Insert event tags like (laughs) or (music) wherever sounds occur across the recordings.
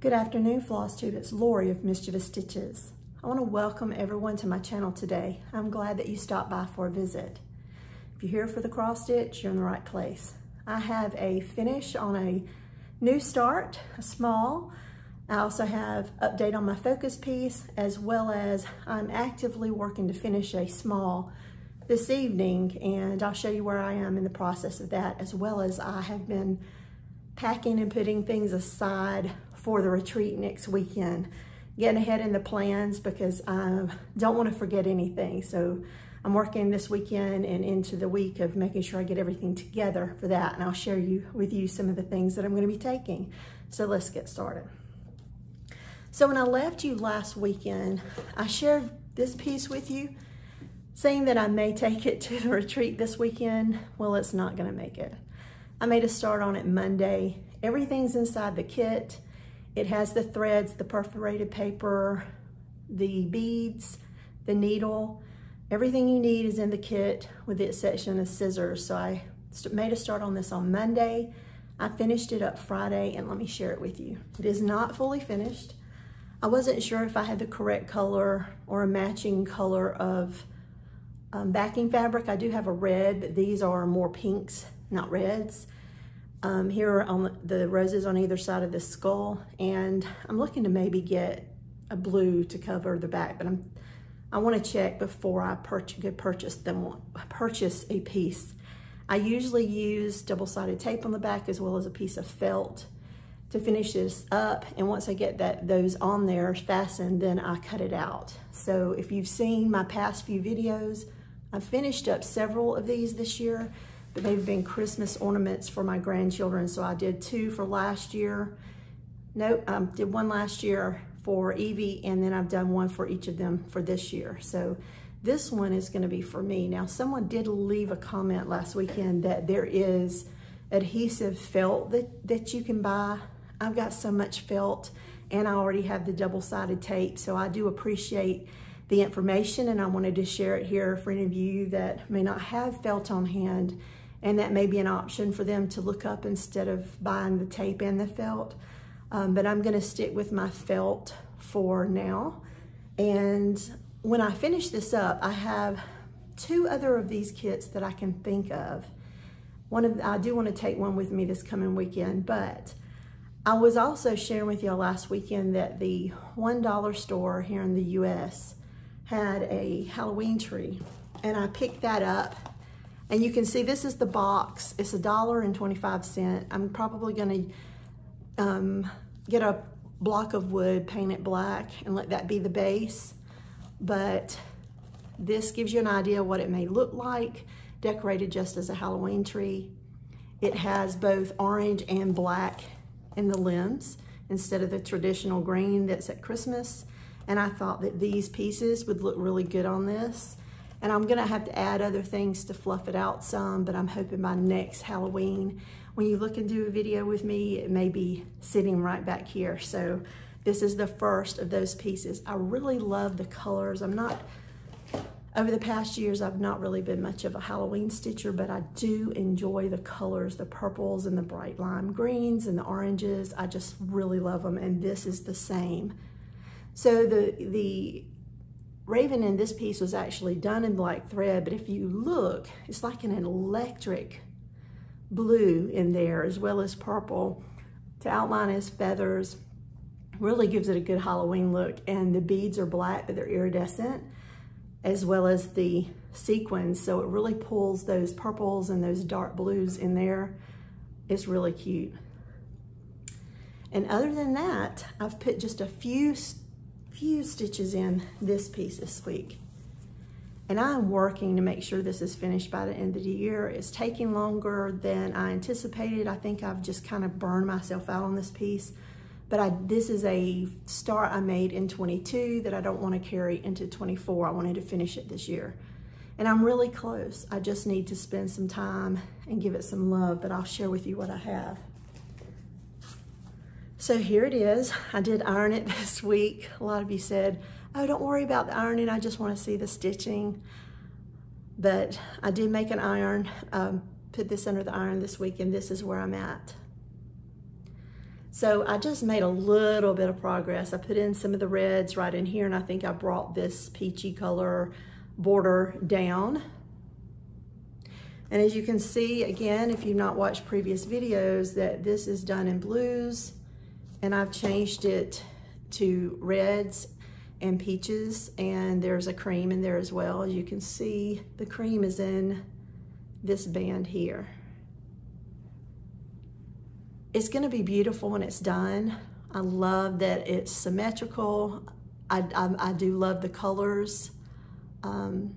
Good afternoon, Floss Tube. It's Lori of Mischievous Stitches. I want to welcome everyone to my channel today. I'm glad that you stopped by for a visit. If you're here for the cross stitch, you're in the right place. I have a finish on a new start, a small. I also have update on my focus piece, as well as I'm actively working to finish a small this evening, and I'll show you where I am in the process of that, as well as I have been packing and putting things aside for the retreat next weekend. Getting ahead in the plans because I don't want to forget anything. So I'm working this weekend and into the week of making sure I get everything together for that. And I'll share you with you some of the things that I'm going to be taking. So let's get started. So when I left you last weekend, I shared this piece with you saying that I may take it to the retreat this weekend. Well, it's not going to make it. I made a start on it Monday. Everything's inside the kit. It has the threads, the perforated paper, the beads, the needle. Everything you need is in the kit with the exception of scissors. So I made a start on this on Monday. I finished it up Friday and let me share it with you. It is not fully finished. I wasn't sure if I had the correct color or a matching color of um, backing fabric. I do have a red, but these are more pinks, not reds. Um, here on the roses on either side of the skull, and I'm looking to maybe get a blue to cover the back, but I'm I want to check before I purchase, purchase them purchase a piece. I usually use double-sided tape on the back as well as a piece of felt to finish this up. And once I get that those on there fastened, then I cut it out. So if you've seen my past few videos, I've finished up several of these this year but they've been Christmas ornaments for my grandchildren. So I did two for last year. I um, did one last year for Evie, and then I've done one for each of them for this year. So this one is gonna be for me. Now, someone did leave a comment last weekend that there is adhesive felt that, that you can buy. I've got so much felt, and I already have the double-sided tape, so I do appreciate the information, and I wanted to share it here for any of you that may not have felt on hand and that may be an option for them to look up instead of buying the tape and the felt. Um, but I'm gonna stick with my felt for now. And when I finish this up, I have two other of these kits that I can think of. One of I do want to take one with me this coming weekend, but I was also sharing with y'all last weekend that the $1 store here in the US had a Halloween tree and I picked that up and you can see this is the box. It's a dollar and 25 cent. I'm probably gonna um, get a block of wood, paint it black, and let that be the base. But this gives you an idea what it may look like, decorated just as a Halloween tree. It has both orange and black in the limbs instead of the traditional green that's at Christmas. And I thought that these pieces would look really good on this. And I'm gonna have to add other things to fluff it out some, but I'm hoping by next Halloween, when you look and do a video with me, it may be sitting right back here. So this is the first of those pieces. I really love the colors. I'm not, over the past years, I've not really been much of a Halloween stitcher, but I do enjoy the colors, the purples and the bright lime greens and the oranges. I just really love them, and this is the same. So the, the Raven in this piece was actually done in black thread, but if you look, it's like an electric blue in there as well as purple to outline his feathers. Really gives it a good Halloween look. And the beads are black, but they're iridescent as well as the sequins. So it really pulls those purples and those dark blues in there. It's really cute. And other than that, I've put just a few few stitches in this piece this week. And I'm working to make sure this is finished by the end of the year. It's taking longer than I anticipated. I think I've just kind of burned myself out on this piece. But I, this is a start I made in 22 that I don't want to carry into 24. I wanted to finish it this year. And I'm really close. I just need to spend some time and give it some love, but I'll share with you what I have. So here it is. I did iron it (laughs) this week. A lot of you said, oh, don't worry about the ironing. I just want to see the stitching. But I did make an iron, um, put this under the iron this week, and this is where I'm at. So I just made a little bit of progress. I put in some of the reds right in here and I think I brought this peachy color border down. And as you can see, again, if you've not watched previous videos, that this is done in blues and I've changed it to reds and peaches and there's a cream in there as well. As you can see, the cream is in this band here. It's gonna be beautiful when it's done. I love that it's symmetrical. I, I, I do love the colors. Um,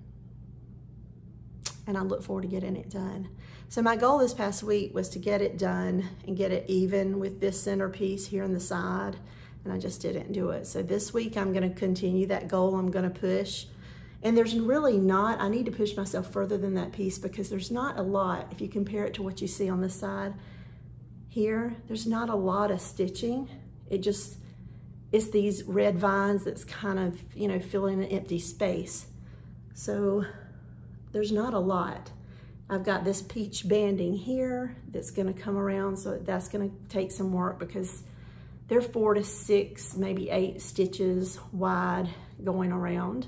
and I look forward to getting it done. So my goal this past week was to get it done and get it even with this centerpiece here on the side, and I just didn't do it. So this week I'm gonna continue that goal, I'm gonna push. And there's really not, I need to push myself further than that piece because there's not a lot, if you compare it to what you see on the side, here, there's not a lot of stitching. It just, it's these red vines that's kind of, you know, filling an empty space. So there's not a lot. I've got this peach banding here that's gonna come around, so that's gonna take some work because they're four to six, maybe eight stitches wide going around.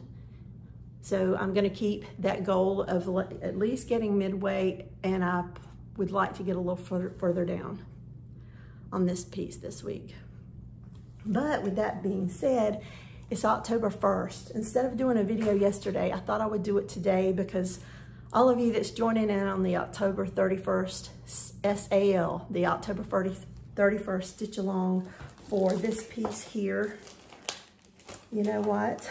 So I'm gonna keep that goal of at least getting midway and I would like to get a little further, further down on this piece this week. But with that being said, it's October 1st. Instead of doing a video yesterday, I thought I would do it today because all of you that's joining in on the October 31st SAL, the October 30, 31st stitch along for this piece here, you know what?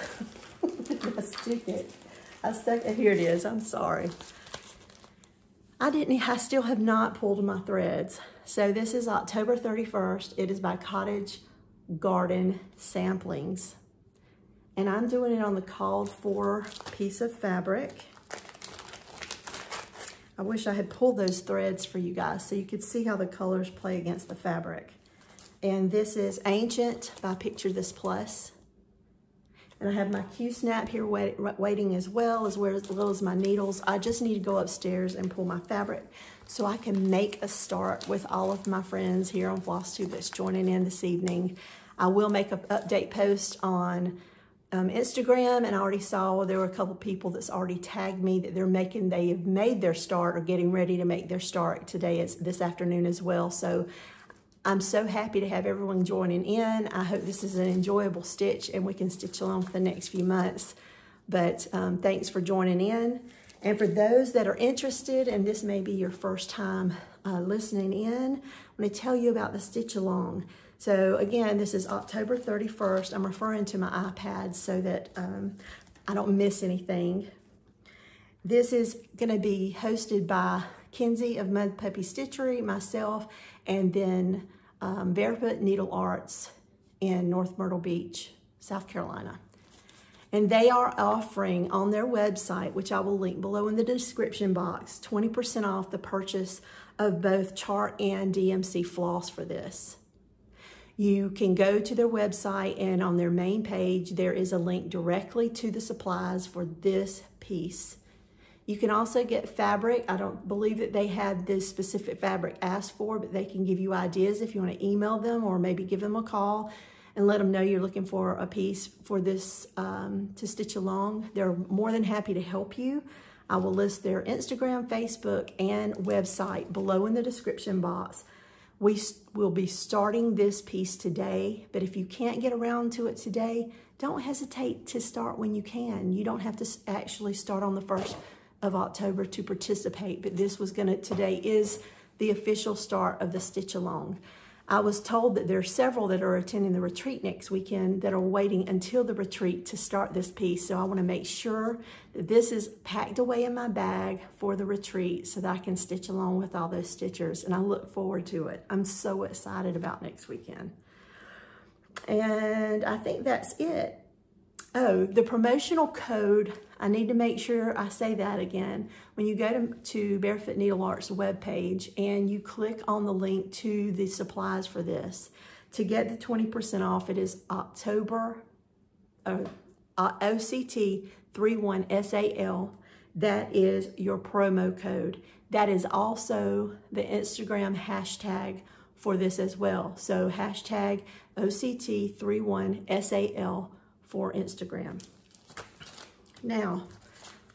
(laughs) I stuck it. I stuck it, here it is, I'm sorry. I didn't, I still have not pulled my threads. So this is October 31st. It is by Cottage Garden Samplings. And I'm doing it on the called for piece of fabric. I wish I had pulled those threads for you guys so you could see how the colors play against the fabric. And this is Ancient by Picture This Plus. And I have my Q-snap here wait, waiting as well, as well as, well as my needles. I just need to go upstairs and pull my fabric so I can make a start with all of my friends here on FlossTube that's joining in this evening. I will make an update post on um, Instagram, and I already saw there were a couple people that's already tagged me that they're making, they have made their start or getting ready to make their start today, is this afternoon as well. So I'm so happy to have everyone joining in. I hope this is an enjoyable stitch and we can stitch along for the next few months. But um, thanks for joining in. And for those that are interested, and this may be your first time uh, listening in, I'm gonna tell you about the stitch along. So again, this is October 31st. I'm referring to my iPad so that um, I don't miss anything. This is going to be hosted by Kenzie of Mudpuppy Stitchery, myself, and then um, Barefoot Needlearts in North Myrtle Beach, South Carolina. And they are offering on their website, which I will link below in the description box, 20% off the purchase of both chart and DMC floss for this. You can go to their website and on their main page, there is a link directly to the supplies for this piece. You can also get fabric. I don't believe that they have this specific fabric asked for, but they can give you ideas if you want to email them or maybe give them a call and let them know you're looking for a piece for this um, to stitch along. They're more than happy to help you. I will list their Instagram, Facebook, and website below in the description box. We will be starting this piece today, but if you can't get around to it today, don't hesitate to start when you can. You don't have to actually start on the 1st of October to participate, but this was gonna, today is the official start of the Stitch Along. I was told that there are several that are attending the retreat next weekend that are waiting until the retreat to start this piece. So I want to make sure that this is packed away in my bag for the retreat so that I can stitch along with all those stitchers. And I look forward to it. I'm so excited about next weekend. And I think that's it. Oh, the promotional code, I need to make sure I say that again. When you go to, to Barefoot Needleart's webpage and you click on the link to the supplies for this, to get the 20% off, it is October, uh, uh, OCT 31SAL. That is your promo code. That is also the Instagram hashtag for this as well. So hashtag OCT31SAL for Instagram. Now,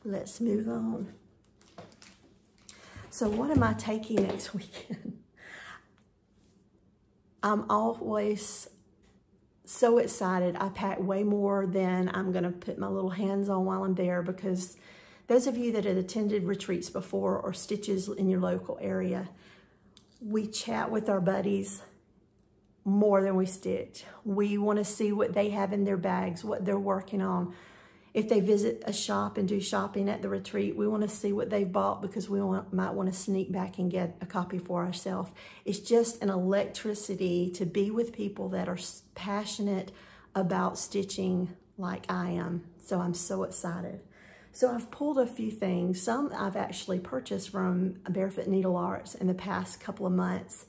let's move on. So what am I taking next (laughs) weekend? I'm always so excited. I pack way more than I'm going to put my little hands on while I'm there because those of you that had attended retreats before or stitches in your local area, we chat with our buddies more than we stitch. We want to see what they have in their bags, what they're working on. If they visit a shop and do shopping at the retreat, we want to see what they've bought because we want, might want to sneak back and get a copy for ourselves. It's just an electricity to be with people that are passionate about stitching like I am. So I'm so excited. So I've pulled a few things. Some I've actually purchased from Barefoot Needlearts in the past couple of months.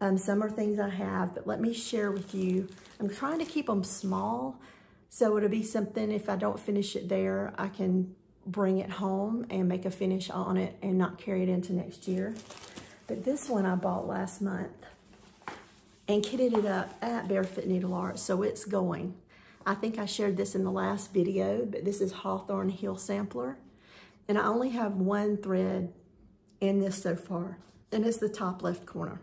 Um, some are things I have, but let me share with you. I'm trying to keep them small so it'll be something, if I don't finish it there, I can bring it home and make a finish on it and not carry it into next year. But this one I bought last month and kitted it up at Barefoot Needleart, so it's going. I think I shared this in the last video, but this is Hawthorn Heel Sampler. And I only have one thread in this so far, and it's the top left corner.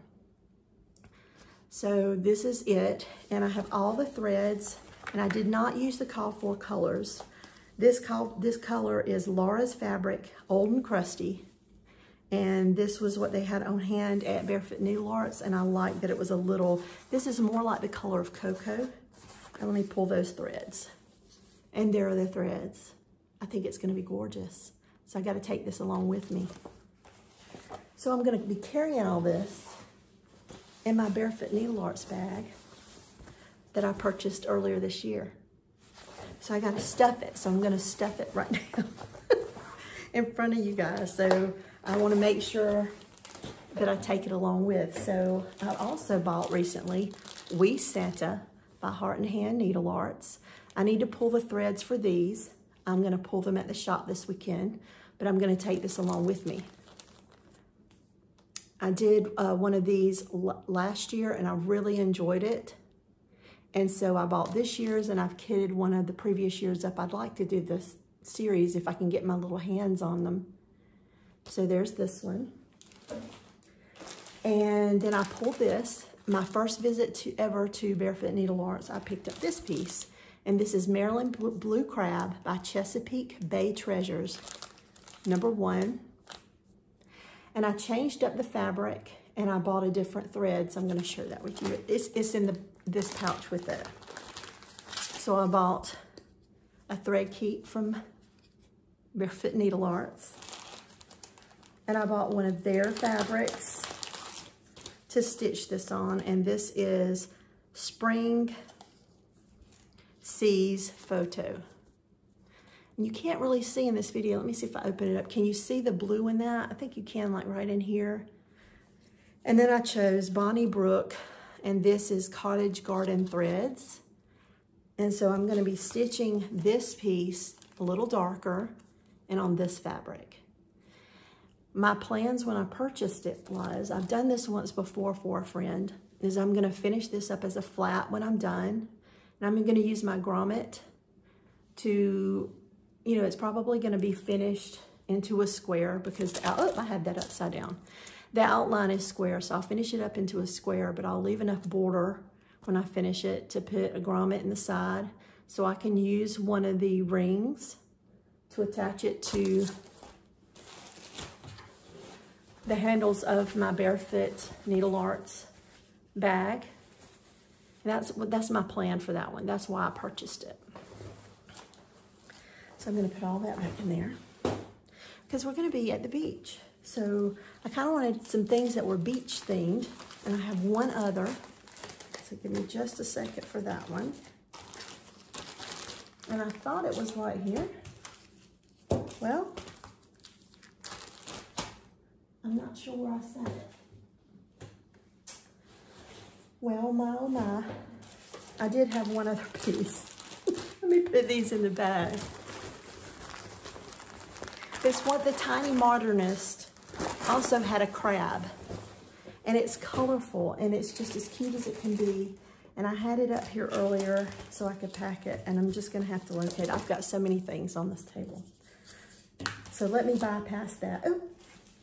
So this is it, and I have all the threads and I did not use the call for colors. This, call, this color is Laura's Fabric Old and Crusty. And this was what they had on hand at Barefoot Needlearts. And I like that it was a little, this is more like the color of cocoa. Let me pull those threads. And there are the threads. I think it's gonna be gorgeous. So I gotta take this along with me. So I'm gonna be carrying all this in my Barefoot Needlearts bag that I purchased earlier this year. So I got to stuff it. So I'm to stuff it right (laughs) now in front of you guys. So I want to make sure that I take it along with. So I also bought recently Wee Santa by Heart and Hand Needle Arts. I need to pull the threads for these. I'm to pull them at the shop this weekend, but I'm to take this along with me. I did uh, one of these last year and I really enjoyed it. And so I bought this year's and I've kitted one of the previous years up. I'd like to do this series if I can get my little hands on them. So there's this one. And then I pulled this. My first visit to ever to Barefoot Needlearts, I picked up this piece. And this is Maryland Blue Crab by Chesapeake Bay Treasures, number one. And I changed up the fabric and I bought a different thread, so I'm gonna share that with you. It's, it's in the this pouch with it. So I bought a thread keep from Barefoot Needlearts. And I bought one of their fabrics to stitch this on. And this is Spring Seas Photo. You can't really see in this video. Let me see if I open it up. Can you see the blue in that? I think you can like right in here. And then I chose Bonnie Brook and this is Cottage Garden Threads. And so I'm gonna be stitching this piece a little darker and on this fabric. My plans when I purchased it was, I've done this once before for a friend, is I'm gonna finish this up as a flat when I'm done. And I'm gonna use my grommet to, you know, it's probably gonna be finished into a square because, oh, I had that upside down. The outline is square, so I'll finish it up into a square, but I'll leave enough border when I finish it to put a grommet in the side so I can use one of the rings to attach it to the handles of my Barefoot Needlearts bag. That's, that's my plan for that one. That's why I purchased it. So I'm gonna put all that back in there because we're gonna be at the beach. So I kind of wanted some things that were beach themed, and I have one other. So give me just a second for that one. And I thought it was right here. Well, I'm not sure where I set it. Well, my oh my, I did have one other (laughs) piece. Let me put these in the bag. It's what the Tiny Modernist also had a crab. And it's colorful and it's just as cute as it can be. And I had it up here earlier so I could pack it and I'm just gonna have to locate. I've got so many things on this table. So let me bypass that. Oh,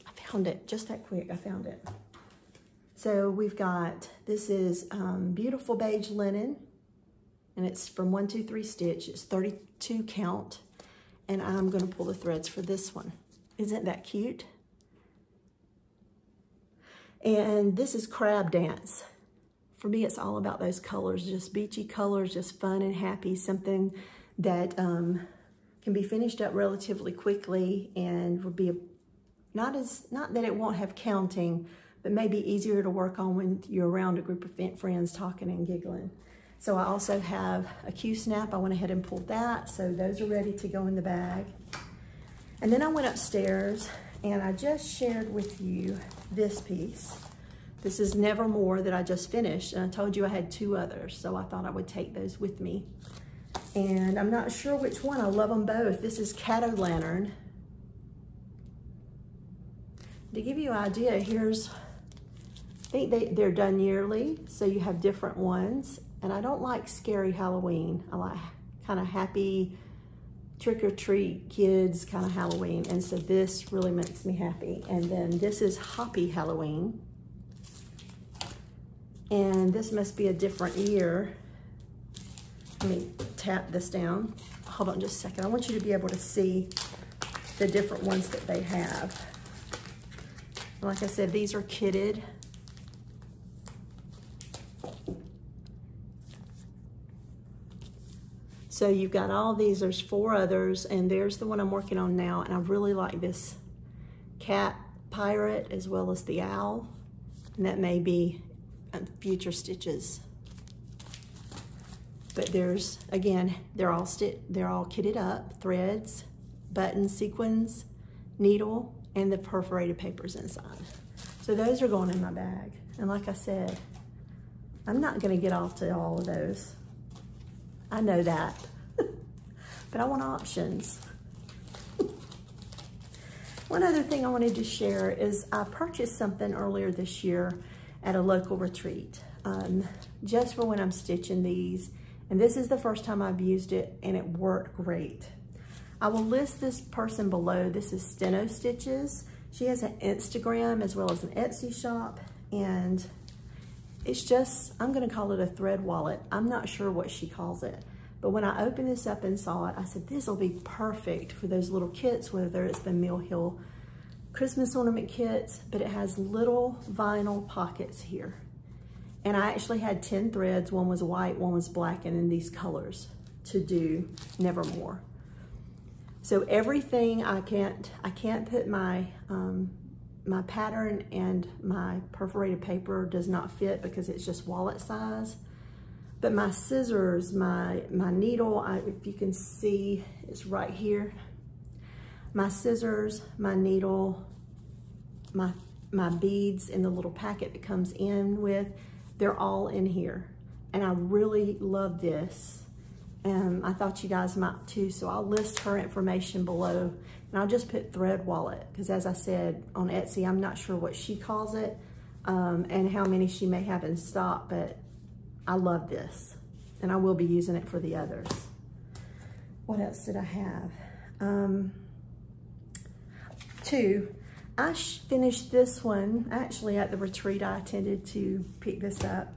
I found it just that quick, I found it. So we've got, this is um, beautiful beige linen and it's from one, two, three stitch. It's 32 count and I'm gonna pull the threads for this one. Isn't that cute? And this is Crab Dance. For me, it's all about those colors, just beachy colors, just fun and happy, something that um, can be finished up relatively quickly and would be a, not as, not that it won't have counting, but maybe easier to work on when you're around a group of friends talking and giggling. So I also have a Q-snap. I went ahead and pulled that. So those are ready to go in the bag. And then I went upstairs and I just shared with you this piece. This is Nevermore that I just finished. And I told you I had two others. So I thought I would take those with me. And I'm not sure which one. I love them both. This is Cat-O-Lantern. To give you an idea, here's, I think they, they're done yearly. So you have different ones. And I don't like scary Halloween. I like kind of happy trick-or-treat kids kind of Halloween. And so this really makes me happy. And then this is Hoppy Halloween. And this must be a different year. Let me tap this down. Hold on just a second. I want you to be able to see the different ones that they have. Like I said, these are kitted. So you've got all these, there's four others, and there's the one I'm working on now, and I really like this cat pirate as well as the owl, and that may be uh, future stitches. But there's, again, they're all, they're all kitted up, threads, buttons, sequins, needle, and the perforated papers inside. So those are going in my bag. And like I said, I'm not gonna get off to all of those. I know that, (laughs) but I want options. (laughs) One other thing I wanted to share is I purchased something earlier this year at a local retreat, um, just for when I'm stitching these. And this is the first time I've used it and it worked great. I will list this person below. This is Steno Stitches. She has an Instagram as well as an Etsy shop and it's just, I'm gonna call it a thread wallet. I'm not sure what she calls it. But when I opened this up and saw it, I said, this will be perfect for those little kits, whether it's the Mill Hill Christmas ornament kits, but it has little vinyl pockets here. And I actually had 10 threads. One was white, one was black, and then these colors to do Nevermore. So everything I can't, I can't put my um, my pattern and my perforated paper does not fit because it's just wallet size. But my scissors, my, my needle, I, if you can see, it's right here. My scissors, my needle, my, my beads in the little packet that comes in with, they're all in here. And I really love this. And I thought you guys might too, so I'll list her information below. And I'll just put thread wallet, because as I said on Etsy, I'm not sure what she calls it um, and how many she may have in stock, but I love this. And I will be using it for the others. What else did I have? Um, two, I finished this one, actually at the retreat I attended to pick this up.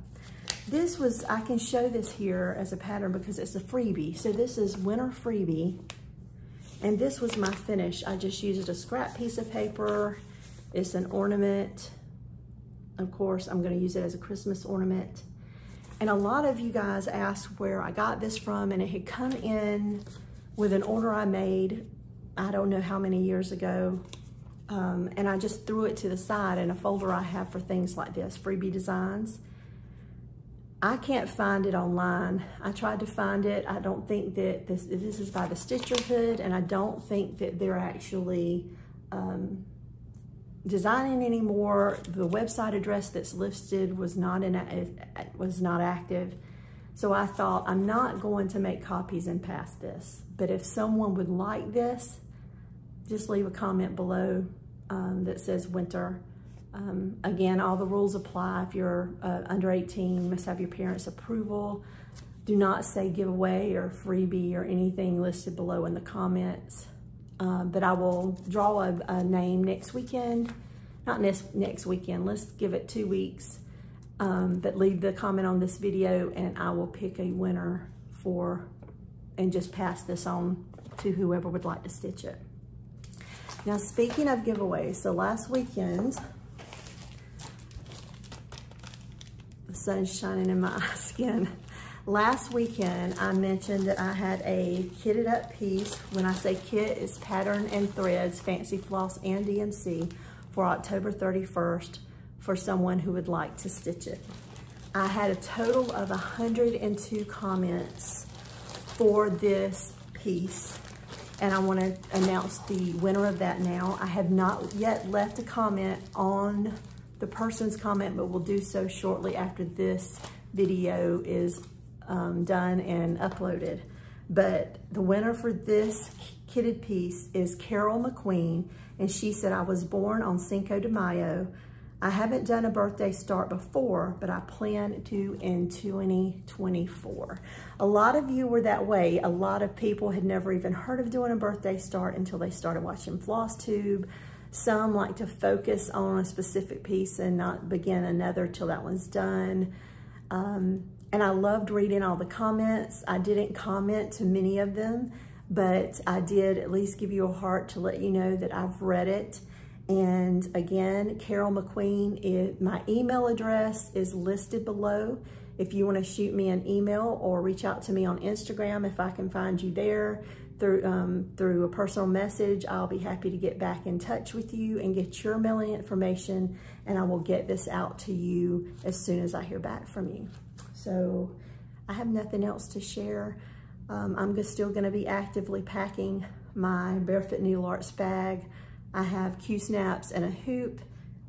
This was, I can show this here as a pattern because it's a freebie. So this is winter freebie. And this was my finish. I just used a scrap piece of paper. It's an ornament. Of course, I'm gonna use it as a Christmas ornament. And a lot of you guys asked where I got this from and it had come in with an order I made, I don't know how many years ago. Um, and I just threw it to the side in a folder I have for things like this, freebie designs. I can't find it online. I tried to find it. I don't think that this, this is by the Stitcherhood, and I don't think that they're actually um, designing anymore. The website address that's listed was not, in, was not active. So I thought, I'm not going to make copies and pass this. But if someone would like this, just leave a comment below um, that says winter Um, again, all the rules apply. If you're uh, under 18, you must have your parents' approval. Do not say giveaway or freebie or anything listed below in the comments. Um, but I will draw a, a, name next weekend. Not next, next weekend, let's give it two weeks. Um, but leave the comment on this video and I will pick a winner for, and just pass this on to whoever would like to stitch it. Now, speaking of giveaways, so last weekend, sun's shining in my (laughs) skin. Last weekend, I mentioned that I had a kitted up piece. When I say kit, it's pattern and threads, fancy floss and DMC for October 31st for someone who would like to stitch it. I had a total of 102 comments for this piece and I want to announce the winner of that now. I have not yet left a comment on the person's comment, but we'll do so shortly after this video is um, done and uploaded. But the winner for this kitted piece is Carol McQueen, and she said, I was born on Cinco de Mayo, I haven't done a birthday start before, but I plan to in 2024. A lot of you were that way. A lot of people had never even heard of doing a birthday start until they started watching FlossTube. Some like to focus on a specific piece and not begin another till that one's done. Um, and I loved reading all the comments. I didn't comment to many of them, but I did at least give you a heart to let you know that I've read it and again, Carol McQueen, it, my email address is listed below. If you wanna shoot me an email or reach out to me on Instagram, if I can find you there through, um, through a personal message, I'll be happy to get back in touch with you and get your mailing information and I will get this out to you as soon as I hear back from you. So I have nothing else to share. Um, I'm still gonna be actively packing my Barefoot Needlearts bag I have Q-snaps and a hoop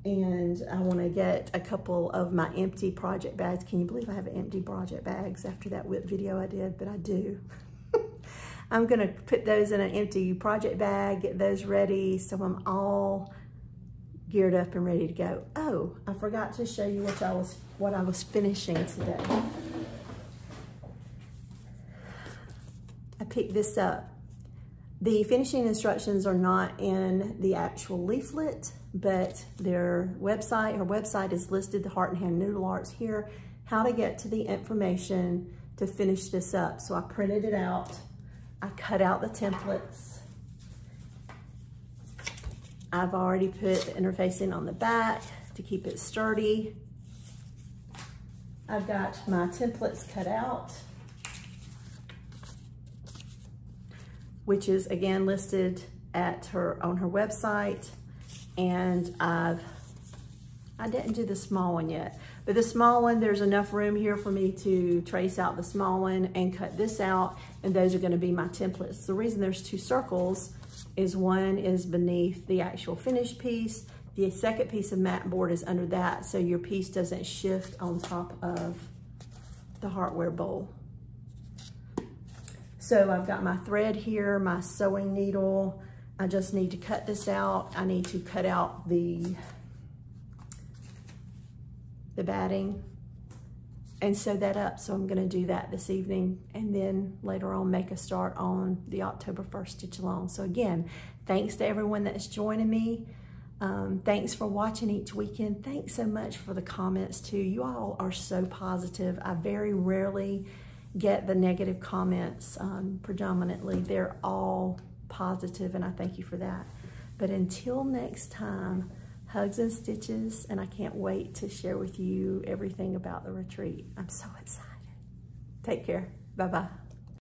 and I want to get a couple of my empty project bags. Can you believe I have empty project bags after that WIP video I did? But I do. (laughs) I'm going to put those in an empty project bag, get those ready so I'm all geared up and ready to go. Oh, I forgot to show you what I was what I was finishing today. I picked this up the finishing instructions are not in the actual leaflet, but their website, her website is listed, the Heart and Hand Needle Arts here, how to get to the information to finish this up. So I printed it out. I cut out the templates. I've already put the interfacing on the back to keep it sturdy. I've got my templates cut out. which is again listed at her on her website. And I've, I didn't do the small one yet, but the small one, there's enough room here for me to trace out the small one and cut this out. And those are gonna be my templates. The reason there's two circles is one is beneath the actual finished piece. The second piece of mat board is under that, so your piece doesn't shift on top of the hardware bowl. So I've got my thread here, my sewing needle. I just need to cut this out. I need to cut out the, the batting and sew that up. So I'm gonna do that this evening and then later on make a start on the October 1st stitch along. So again, thanks to everyone that's joining me. Um, thanks for watching each weekend. Thanks so much for the comments too. You all are so positive. I very rarely get the negative comments um, predominantly. They're all positive, and I thank you for that. But until next time, hugs and stitches, and I can't wait to share with you everything about the retreat. I'm so excited. Take care. Bye-bye.